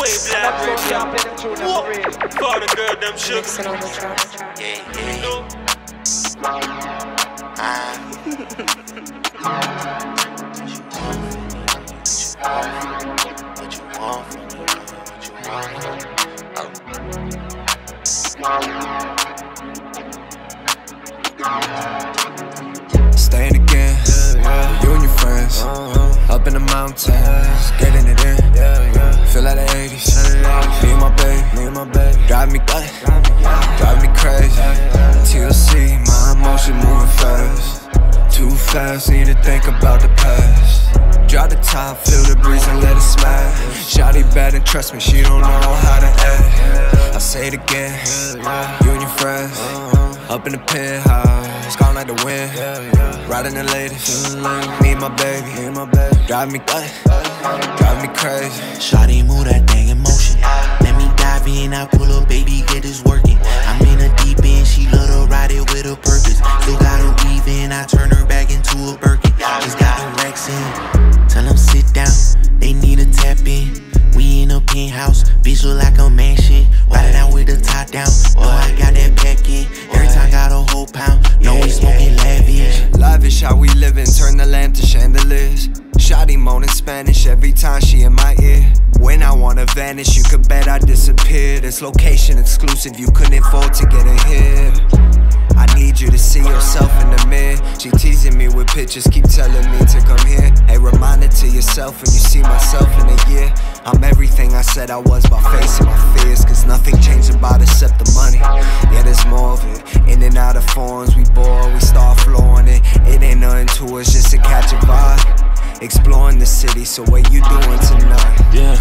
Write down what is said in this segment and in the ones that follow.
Wave That's live all we are playing them tune them Whoa. for the girl, them sugar. Nixon on the track. Yeah, yeah. No. Ah. What you want from me? What you want from me? Drive me drive me crazy. TLC, my emotion moving fast. Too fast, need to think about the past. Drop the top, feel the breeze and let it smash. Shotty bad and trust me, she don't know how to act. I say it again, you and your friends. Up in the penthouse, gone like the wind. Riding the latest, me and my baby, my. Drive me drive me crazy. Shawty move that thing in motion. In, I pull up, baby, get this working. I'm in a deep end, she love to ride it with a purpose. Still got her weave in, I turn her back into a Birkin. Just got racks in. Tell them sit down, they need a tap in. We in a penthouse, bitch look like a mansion. Ride it out with the top down. Oh, I got that pack in. Every time I got a whole pound. No, we smoking lavish. Lavish how we living, turn the lamp to chandeliers. Shotty moaning Spanish every time she in my ear. When I wanna vanish, you could bet I disappear. This location exclusive, you couldn't afford to get in here. I need you to see yourself in the mirror. She teasing me with pictures, keep telling me to come here. Hey, remind it to yourself when you see myself in a year. I'm everything I said I was by facing my fears. Cause nothing changed about except the money. Yeah, there's more of it. In and out of forms, we bore, we start flowing it. It ain't nothing to us, just to catch a vibe. Exploring the city, so what you doing tonight? Yeah.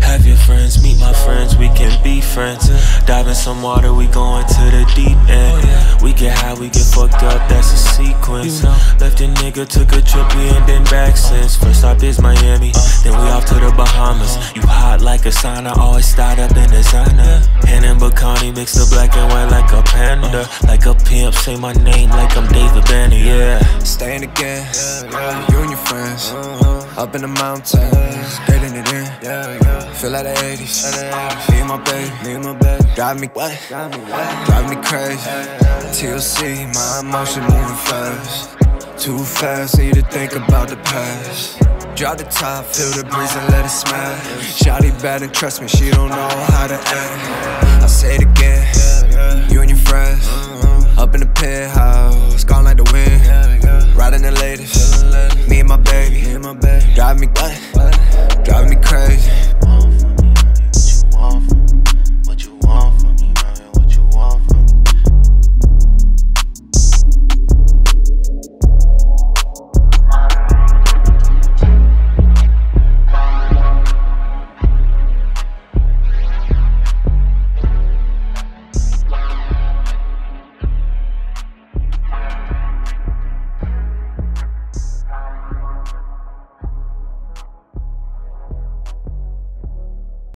Have your friends, meet my friends, we can be friends. Uh, dive in some water, we going to the deep end. Oh, we get high, we get fucked up, that's a sequence. Left your nigga, took a trip, we ain't been back since. First stop is Miami, uh. then we off to the Bahamas. You hot like a sauna, always start up in designer. Hen and Bacardi, mix the black and white like a panda. Uh. Like a pimp, say my name like I'm David Banner, yeah. Staying again, you and your friends. Up in the mountains, getting it in. yeah Feel like the 80s. Me and my baby, me my baby. Drive me what? Drive me crazy. TLC, my emotion moving fast. Too fast, need to think about the past. Drop the top, feel the breeze and let it smash. Shotty bad and trust me, she don't know how to act. I say it again, you and your friends. Driving me crazy.